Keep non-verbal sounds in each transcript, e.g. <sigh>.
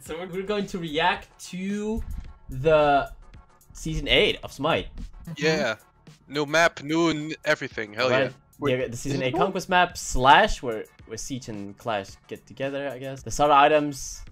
So we're- we're going to react to the season eight of Smite. Mm-hmm. Yeah. New map, new everything. Hell right? yeah. The, the season eight it what? conquest map slash where where Siege and Clash get together, I guess. The starter items,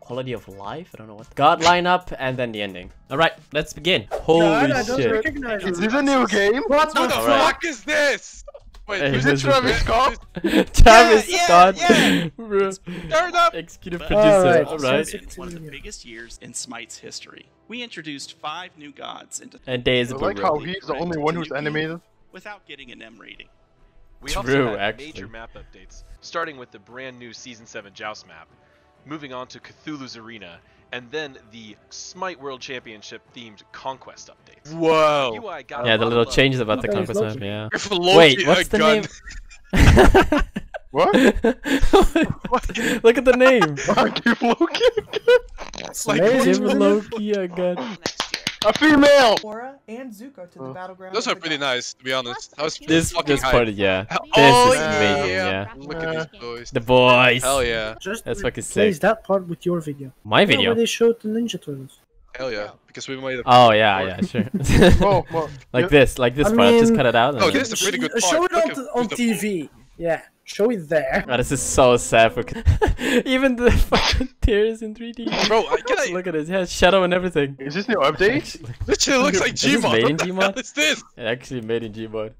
quality of life. I don't know what. God lineup and then the ending. All right, let's begin. Holy God, shit! Is this a new game? What the the Alright. fuck is this? Wait, Hey, who's this Travis Scott? <laughs> Travis yeah, Scott, yeah. Bro. Turn up. executive But- producer. Alright, All so it's- one of the biggest years in Smite's history. We introduced five new gods into and Days I of like how Blue. he's the only one who's animated. without getting an M rating. We True, also had actually. major map updates, starting with the brand new Season 7 Joust map, moving on to Cthulhu's Arena, and then the Smite World Championship themed Conquest updates. Whoa. UI got Yeah, the little love. changes about the conquest map. Yeah. If Wait, what's the gun. name? <laughs> What? Look at the name. Give Loki Like, amazing. Give what- Loki a gun. next year. A female. Aura and Zuko to the Oh. battleground. Those are pretty gods. nice, to be honest. I was This fucking this hyped. part, yeah. Hell- This oh, is yeah. amazing. Yeah. Look at these uh, boys. The boys. Hell yeah. Just That's fucking replace sick. that part with your video. My Yeah, video. where they showed the Ninja Turtles. Hell yeah. Because we made a Oh yeah, yeah, sure. <laughs> <laughs> Oh, well, like yeah. this, like this I part. Just cut it out. Oh, then- this is a pretty good part. Show it on, on look at the- TV. Yeah, show it there. Oh, this is so sad for <laughs> even the <laughs> fucking tears in 3D. Bro, I- <laughs> can I- Look at his head, shadow and everything. Is this new update? This shit looks like This is Gmod. made in Gmod? hell is this? it actually made in Gmod.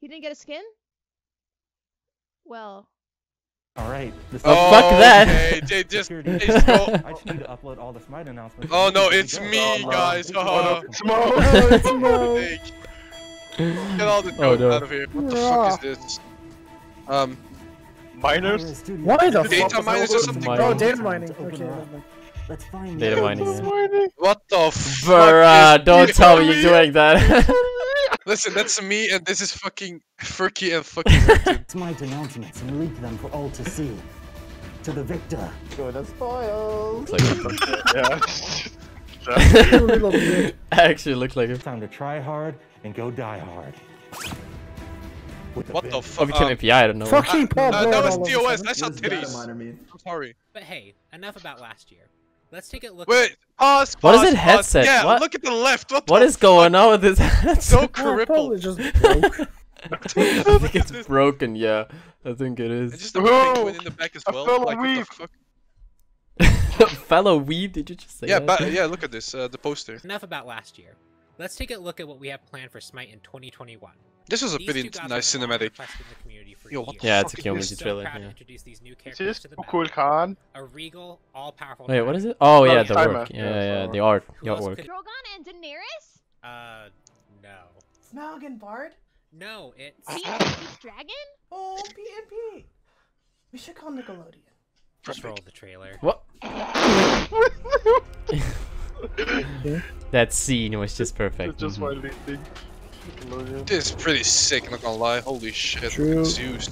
You didn't get a skin? Well, All right. This Oh, fuck that. Okay, they just, they just go. I just need to upload all the Smite announcements. Oh no, it's me, oh, no. guys. Oh, Oh, no. Smoke. Oh, it's Mo. Get all the Oh, no. out of here. What the fuck is this? Um, Miners. Why the Data fuck? miners or something? Mining. Oh, data mining. Okay, never. Let's find Data the- mining. Yeah. Mining. what the fuck? Bruh, don't this? <laughs> tell me you're doing that. <laughs> Listen, that's me, and this is fucking Furky and fucking. Victor. Smite announcements and leak them for all to see. To the victor. Gonna spoil. Looks like him. <laughs> Yeah. A actually look like him. Time to try hard and go die hard. With What big- the Oh, fuck? became Um, API, I don't know. Fucking Paul uh, that was all TOS. sudden. That's not titties. I'm sorry. But hey, enough about last year. Let's take a look. Wait, pause. What is pause, it, pause. headset? Yeah, What? look at the left. What, What the is going on with this? headset? So <laughs> Oh, probably crippled. just <laughs> broke. I think it's broken. Yeah, I think it It's just a Whoa, penguin in the back as well. fellow Like, what the weave. fuck? <laughs> Fellow weave, did you just say Yeah, that? ba- yeah. Look at this. Uh, the poster. Enough about last year. Let's take a look at what we have planned for Smite in 2021. This was a These pretty nice cinematic. requested in the community for Yo, what years. the Yeah, it's a fuck is community this? So trailer. proud Yeah. introduce these new Is this to cool. Khan? A regal, all-powerful. Wait, what is it? Oh yeah, Oh, the timer. work. Yeah, Yeah, yeah, the art, the Who else artwork. could- Drogon and Daenerys? Uh, no. Smaug and Bard? No, it's... Sea Dragon? Oh, PNP. We should call Nickelodeon. Just roll the trailer. What? <laughs> <laughs> that scene was just perfect. It's just my lead thing. Nickelodeon. This is pretty sick. Not gonna lie. Holy shit. True. Zeus.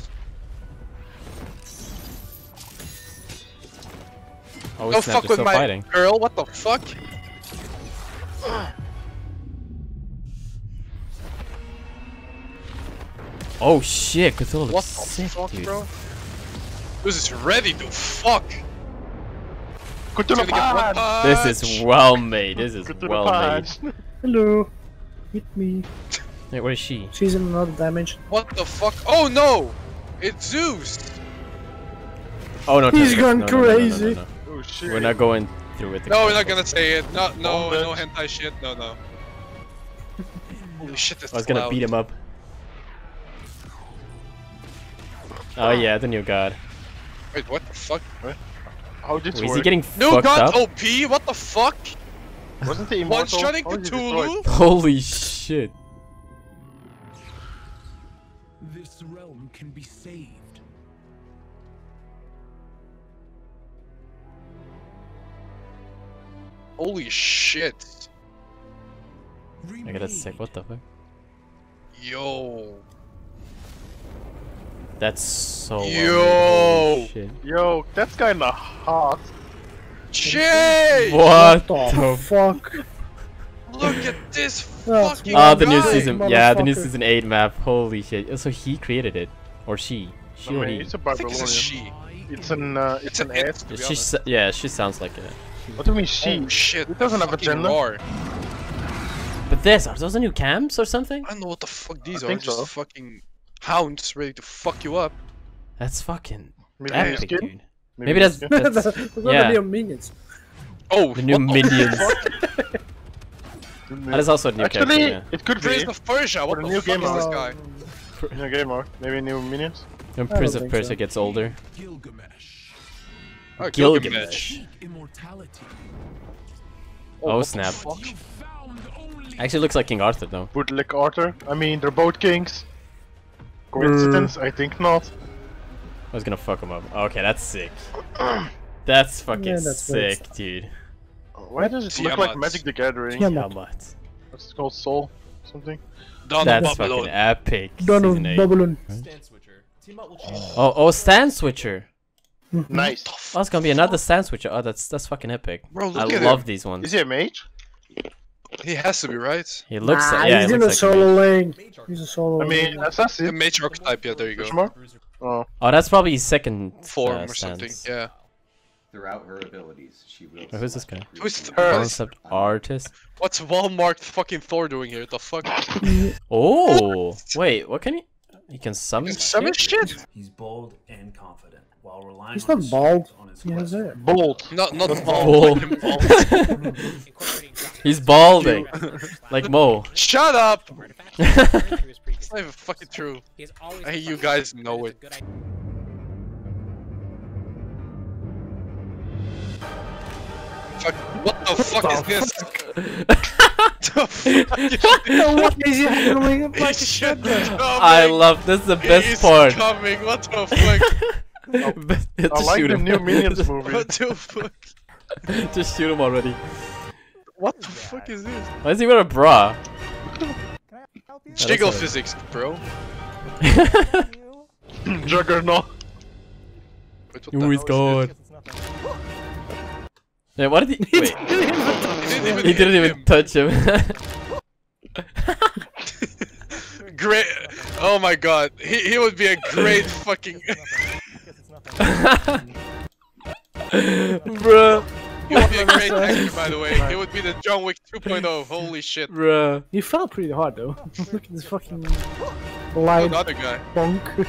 Oh, Don't snap, fuck with my fighting. girl. What the fuck? <gasps> Oh shit, Cthulhu What looks the sick, fuck, dude. bro? This is ready to fuck. Go to the It's gonna get one pod. This is well made. This is Go to the well made. <laughs> Hello. Hit me. Wait, where is she? She's in another dimension. What the fuck? Oh no! It's Zeus! Oh no, He's Tentacle. gone no, no, no, no, no, crazy. no, no. Oh shit. We're not going through with the No, we're not gonna say it. No, no, Bomb no it. hentai shit. No, no. Holy shit, that's I was gonna loud. beat him up. Oh yeah, the new god. Wait, what the fuck? How did this Wait, is work? he getting New fucked god up? OP? What the fuck? Wasn't he immortal? One-shotting How is he destroyed? Cthulhu? Holy shit. This realm can be saved. Holy shit. I got sick. What the fuck? Yo. That's so. Yo. shit. Yo, that's kinda hot. Jay! What the the fuck? Look at this That's fucking Oh, the new season. Yeah, the new season 8 map. Holy shit. So he created it. Or she. She I or mean, he. it's a I think it's a Babylonian. she. It's an uh, it's, It's an an it, ass. to be She honest. yeah, she sounds like it. What do we see? Oh shit. It doesn't have a fucking gender. roar. But this, are those the new camps or something? I don't know what the fuck these I are. Just so. fucking hounds ready to fuck you up. That's fucking Maybe epic, dude. Maybe that's, skin? that's <laughs> Those are yeah. the new minions. Oh, the new what the minions. That is also a new Actually, character. Yeah. it could Prince be. of Persia. What For the the new game is this guy? New game mode. Maybe new minions. When Prince of Persia so. gets older. Oh, Gilgamesh. Oh, Gilgamesh. Immortality. Oh, what the snap. fuck? You found only Actually looks like King Arthur though. Bootleg Arthur. I mean, they're both kings. Coincidence? I think not. I was gonna fuck him up. Okay, that's sick. That's fucking Yeah, that's sick, dude. Why does it look like Magic the Gathering? Tiamat. Tiamat. What's it called? Soul? Something? Dawn That's of Babylon. fucking epic. Dawn of Season eight. Babylon. Oh, oh, stand switcher. Mm-hmm. Nice. Oh, it's gonna be another stand switcher. Oh, that's that's fucking epic. Bro, I look at love him. these ones. Is he a mage? He has to be right. He looks, nah, yeah, he's he in a looks like. solo lane. He's a solo I mean, lane. The assassin. mage archetype. Yeah, there you go. Question mark? Oh. Oh, that's probably his second Form uh, or something. Yeah. Throughout her abilities, she will. Oh, who's this guy? Who's th- Her. Concept artist. What's Walmart fucking Thor doing here? The fuck? <laughs> Oh, wait, what can he? He can summon. Summon shit? shit? He's bold and confident while relying He's on not his bald. strength on his He has Bold. Not not Bald. bald. bald. <laughs> He's balding, <laughs> like Mo. Shut up! Artifacts from his previous It's not even fucking true. He has always I hate you guys that know it. a good idea. Fuck. What the <laughs> fuck is this? the what is he handling it fuck? like He should be. I love this. Is the best He's part. coming. What the <laughs> fuck? But- I like <laughs> the him. new Minions movie. what the fuck? just shoot him already. What the fuck is this? Why is he wearing a bra? Jiggle physics, bro. <laughs> Juggernaut. Wait, what Oh, the he's hell gone. Yeah, what did he? Wait. <laughs> He didn't even, he didn't hit even him. touch him. <laughs> Great. Oh my god. He, he would be a great fucking. Bruh, he would be a great actor, by the way. He would be the John Wick 2.0. <laughs> Holy shit. bruh. He fell pretty hard though. <laughs> Look at this fucking Oh, light the guy. bonk.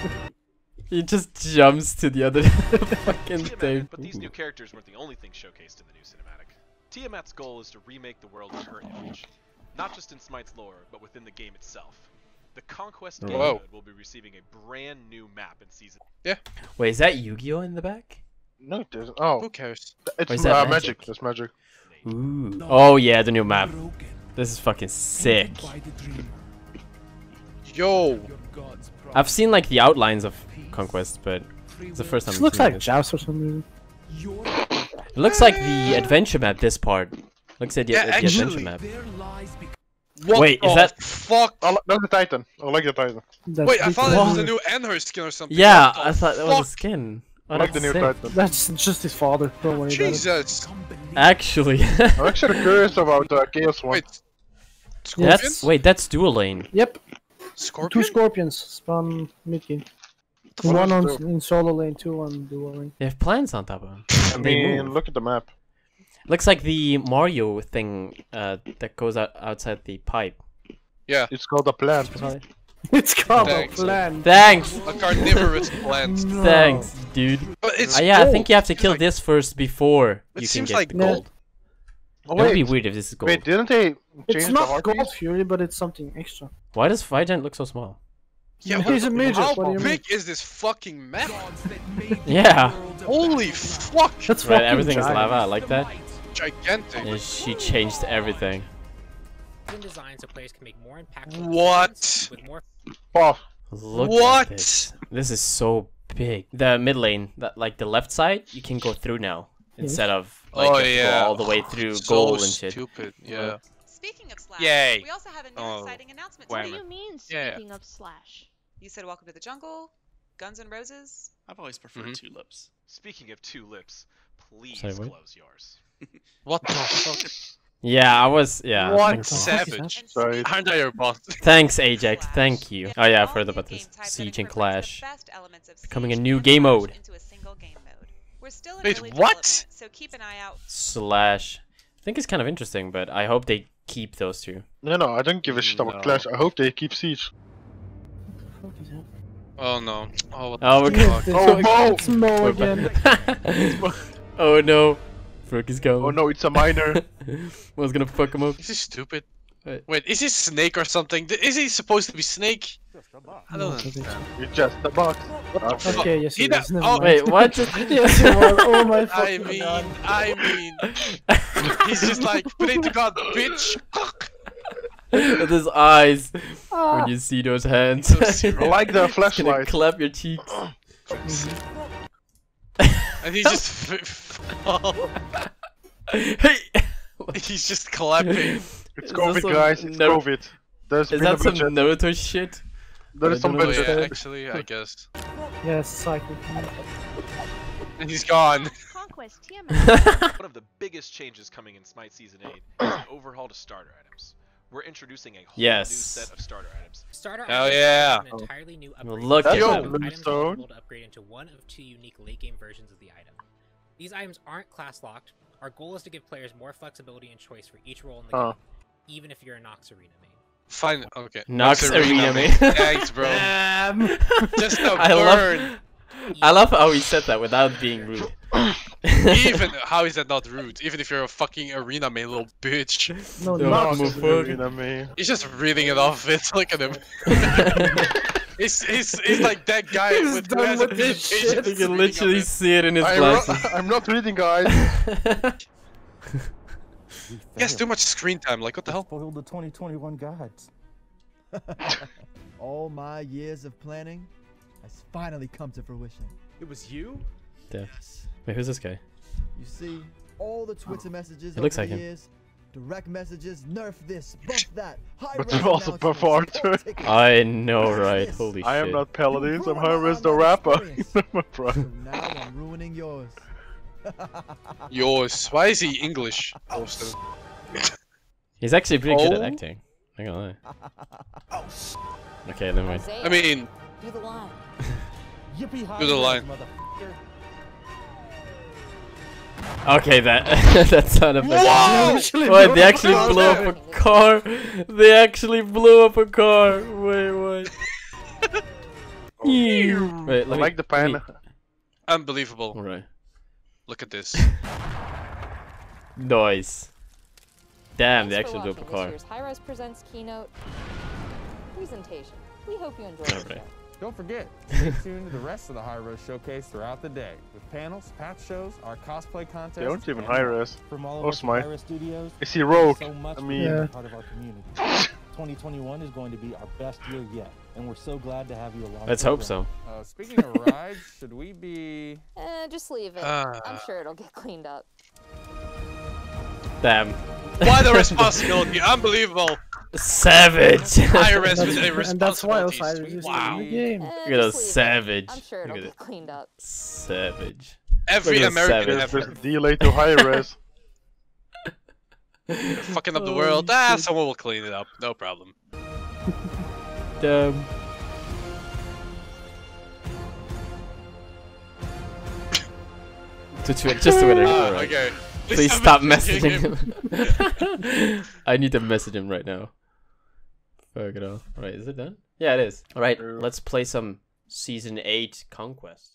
He just jumps to the other <laughs> fucking Tiamat, thing. but these new characters weren't the only things showcased in the new cinematic. Tiamat's goal is to remake the world in her image, not just in Smite's lore, but within the game itself. The Conquest oh. game Whoa. mode will be receiving a brand new map in season. Yeah. Wait, is that Yu-Gi-Oh in the back? No, it doesn't. Oh, Who cares? it's Or is that uh, magic? magic. That's magic. Ooh. Oh yeah, the new map. This is fucking sick. by the dreamer. Yo. I've seen like the outlines of Conquest, but it's the first time. This I'm looks like this. Joust or something. It looks like the adventure map. This part looks like the, Yeah, the adventure map. there lies bec- What Wait, the is that- fuck? I li- that's the Titan. I like the Titan. That's Wait, I thought it was a new Anhur skin or something. Yeah, I thought that was a fuck? skin. Oh, I like the that's new sick. Titan. That's just his father. Don't worry. Jesus. come Actually, I'm actually curious about the Chaos one. Wait. Scorpion? that's wait, that's dual lane. Yep, Scorpion? two scorpions spawn mid game. One on in solo lane, two on dual lane. They have plants on top of them. I mean, look at the map. Looks like the Mario thing uh, that goes out outside the pipe. Yeah, It's called a plant. <laughs> It's called a Thanks. plan. Thanks, a carnivorous plant. <laughs> No. thanks, dude. But it's Uh, yeah, I think you have to kill like- this first before It you can seems get like the Yeah. gold. Oh, It would be weird if this is gold. Wait, didn't they change It's not heart Gold piece? Fury, but it's something extra. Why does Figent look so small? Yeah, He's a major. midget, How what mean? big is this fucking map? gods that made the Yeah. Holy fuck! That's Right, fucking everything is lava. I like that. Gigantic. And she changed everything. Been so players can make more impactful What? Decisions with more Oh, Look What? At this. this is so big. The mid lane, that like the left side, you can go through now instead of like oh you have to yeah. go all the way through so gold and shit. stupid. Yeah. Speaking of Slash, Yay. we also have a new Oh. exciting announcement What do you mean, Yeah. speaking of Slash? You said welcome to the jungle, Guns N' Roses. I've always preferred Mhm. tulips. Speaking of two lips, please Sorry, close yours. What the <laughs> fuck? Yeah, I was. Yeah. What thanks, savage? Sorry. Aren't I your boss? Thanks, Ajax. Thank you. Oh yeah, I've all heard about this. Siege and Clash. the best elements of Becoming a new game mode. Into a single game mode. We're still in Wait, what? so keep an eye out. Slash. I think it's kind of interesting, but I hope they keep those two. No, no, I don't give a shit about No. Clash. I hope they keep Siege. What the fuck is that? Oh no. Oh, what Oh, the we're fuck? Oh, <laughs> Mo! It's Mo again. <laughs> oh no. Brook is going. Oh no, it's a miner. Mo's <laughs> gonna fuck him up. Is he stupid? Wait. Wait, is he Snake or something? Is he supposed to be Snake? I don't No, it's a understand. it's just a box. Okay. Okay, yes, He it do- is. Never oh. Wait, what? <laughs> yes, you are. Oh my <laughs> I mean, god. I mean, he's just like, pray to God, bitch. With his eyes. Ah. When you see those hands. So. I like the It's gonna flashlight. clap your cheeks. <clears throat> And he's just, <laughs> f- f- <laughs> oh. hey! <laughs> he's just clapping. It's COVID, guys. It's Nar- COVID. There's Is that some budget. Naruto shit? There I is some don't Oh know. budget. yeah, actually, I guess. Yes, cycle. And he's gone. Conquest TMS. One of the biggest changes coming in Smite Season 8 is an overhaul to starter items. We're introducing a whole Yes. new set of starter items. Starter Hell items yeah. are an entirely new Well, upgrade. look system at of them. items Moonstone. available to upgrade into one of two unique late game versions of the item. These items aren't class locked. Our goal is to give players more flexibility and choice for each role in the Huh. game, even if you're a Nox Arena main. Fine, okay. Nox Arena, man. man. <laughs> Thanks, bro. Damn. <laughs> Just a I burn. love, <laughs> I love how he said that without being rude. Even how is that not rude? Even if you're a fucking arena main, little bitch. No, Don't not. move forward. You. He's just reading it off it. Look at him. He's, he's, he's like that guy He's with who done has with a this shit. you can literally it. see it in his glasses. <laughs> I'm not reading, guys. <laughs> He has too much screen time. Like what the hell? Spoiled the 2021 gods. <laughs> All my years of planning has finally come to fruition. It was you? Damn. Wait, who's this guy? You see, all the Twitter oh, messages It looks like the him. years, direct messages, nerf this, <laughs> bump that, high But res you also performed all it. <laughs> I know, right? this? Holy I am shit. not Paladins, I'm ruined my Harvest the online Rapper. experience. <laughs> Bro. So now I'm ruining yours. Yours. Why is he English? Austin? He's actually pretty good at Oh. acting. Not gonna lie. Oh, okay, never mind. I mean, Do the line. Yippee Do the line. Motherfucker. Okay, that <laughs> that sound effect. Whoa! Actually, Wait, they actually blew up a car. They actually blew up a car. Wait, what? <laughs> Oh. Wait, let me, like the let me- pan. unbelievable. Alright. Look at this. <laughs> Noise. Damn, they Thanks actually blew up a car. This year's Hi-Rez Presents keynote presentation. We hope you enjoy Alright. the show. Don't forget, <laughs> stay tuned to the rest of the Hi-Rez Showcase throughout the day with panels, patch shows, our cosplay contests. They don't even and hire us. From all of Oh, us at Smite. Hi-Rez Studios, Is he you rogue? so much I mean- Yeah. part of our community. <laughs> 2021 is going to be our best year yet, and we're so glad to have you along. Let's hope ride. so. Uh, speaking of <laughs> rides, should we be? Eh, just leave it. Uh. I'm sure it'll get cleaned up. Damn. Why the responsibility? Unbelievable. Savage. Hi-Rez with And that's why responsibilities. Osiris is Wow. in the game. Eh, Look at just those savage. I'm sure it'll at get cleaned up. Savage. Every Look at this American savage. Ever. delay to Hi-Rez. <laughs> Fucking up the Holy world. Ah, shit. someone will clean it up. No problem. <laughs> Damn. to Twitter, just Twitter. Ah, alright. okay. Please stop messaging him. <laughs> I need to message him right now. Fuck it all. Alright, is it done? Yeah, it is. Alright, let's play some Season 8 Conquest.